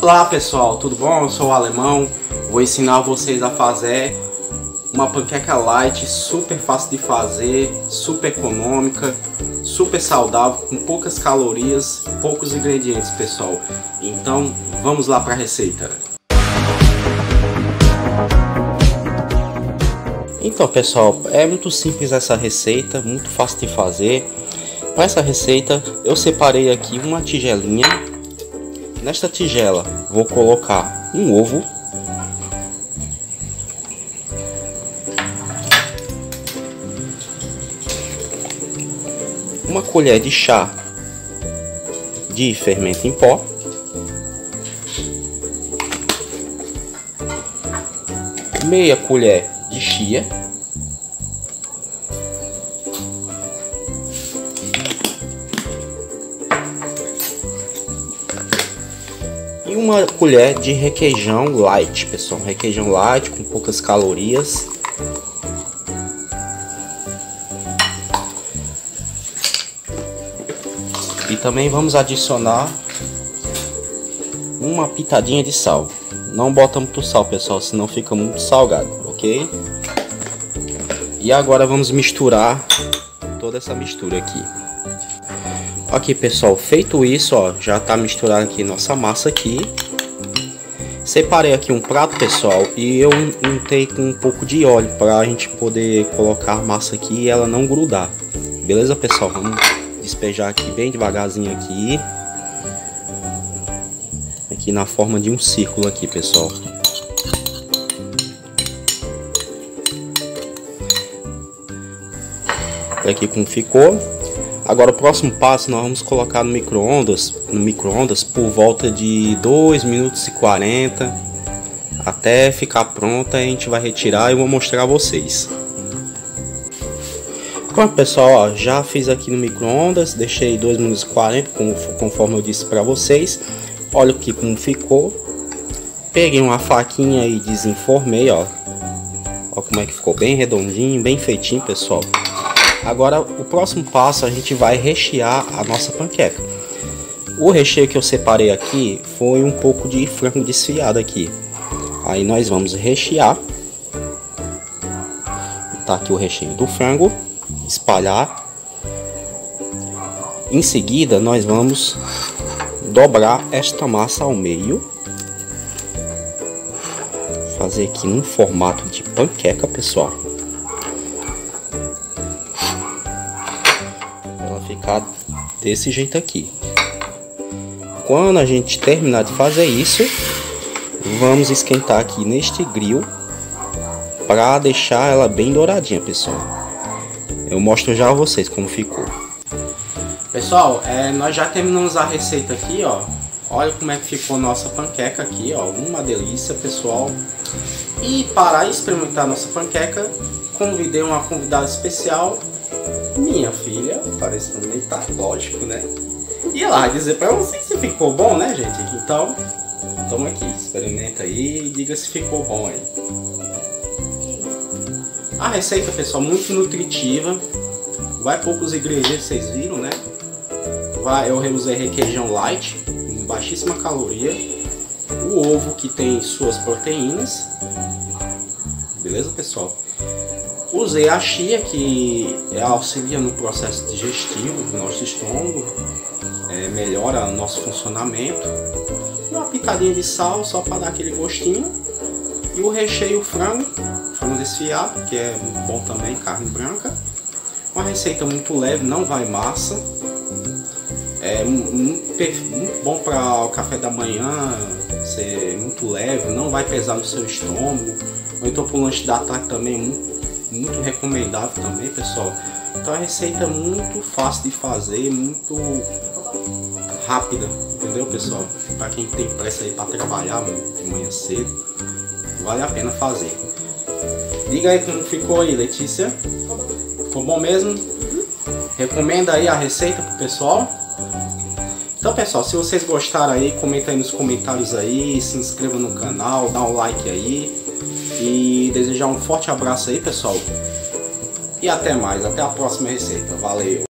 Olá pessoal, tudo bom? Eu sou o Alemão, vou ensinar vocês a fazer uma panqueca light super fácil de fazer, super econômica, super saudável, com poucas calorias, poucos ingredientes pessoal. Então vamos lá para a receita. Então pessoal, é muito simples essa receita, muito fácil de fazer. Para essa receita eu separei aqui uma tigelinha Nesta tigela vou colocar um ovo. Uma colher de chá de fermento em pó. Meia colher de chia. Uma colher de requeijão light, pessoal, requeijão light com poucas calorias. E também vamos adicionar uma pitadinha de sal. Não bota muito sal, pessoal, senão fica muito salgado, ok? E agora vamos misturar toda essa mistura aqui. Aqui pessoal, feito isso, ó, já tá misturado aqui nossa massa aqui. Separei aqui um prato pessoal e eu untei com um pouco de óleo para a gente poder colocar a massa aqui e ela não grudar. Beleza pessoal? Vamos despejar aqui bem devagarzinho aqui. Aqui na forma de um círculo aqui pessoal. Aqui como ficou. Agora o próximo passo nós vamos colocar no micro-ondas, no micro-ondas por volta de 2 minutos e 40 até ficar pronta, a gente vai retirar e vou mostrar a vocês. Pronto pessoal, ó, já fiz aqui no micro-ondas, deixei 2 minutos e 40 conforme eu disse para vocês. Olha aqui como ficou. Peguei uma faquinha e desenformei, ó. Ó como é que ficou bem redondinho, bem feitinho, pessoal. Agora o próximo passo a gente vai rechear a nossa panqueca. O recheio que eu separei aqui foi um pouco de frango desfiado aqui. Aí nós vamos rechear. Tá aqui o recheio do frango, espalhar. Em seguida nós vamos dobrar esta massa ao meio. Fazer aqui num formato de panqueca, pessoal. Ficar desse jeito aqui. Quando a gente terminar de fazer isso, vamos esquentar aqui neste grill para deixar ela bem douradinha, pessoal. Eu mostro já a vocês como ficou. Pessoal, é, nós já terminamos a receita aqui, ó. Olha como é que ficou nossa panqueca aqui, ó. Uma delícia, pessoal. E para experimentar nossa panqueca, convidei uma convidada especial minha filha, parece também tá lógico, né? E ela dizer pra você se ficou bom, né, gente? Então, toma aqui, experimenta aí e diga se ficou bom aí. A receita, pessoal, muito nutritiva. Vai poucos ingredientes, vocês viram, né? Vai, eu usei requeijão light, em baixíssima caloria. O ovo que tem suas proteínas. Beleza, pessoal? Usei a chia, que auxilia no processo digestivo do nosso estômago, é, melhora o nosso funcionamento. Uma pitadinha de sal só para dar aquele gostinho. E o recheio frango, frango desfiado, que é bom também, carne branca. Uma receita muito leve, não vai massa. É muito, muito bom para o café da manhã, ser muito leve, não vai pesar no seu estômago. Ou então para o lanche da tarde também, muito muito recomendável também, pessoal. Então a receita é muito fácil de fazer, muito rápida, entendeu, pessoal? Para quem tem pressa aí para trabalhar de manhã cedo, vale a pena fazer. Diga aí como ficou aí, Letícia. Ficou bom mesmo? Recomenda aí a receita pro pessoal? Então pessoal, se vocês gostaram aí, comenta aí nos comentários aí, se inscreva no canal, dá um like aí. E desejar um forte abraço aí, pessoal. E até mais, até a próxima receita. Valeu!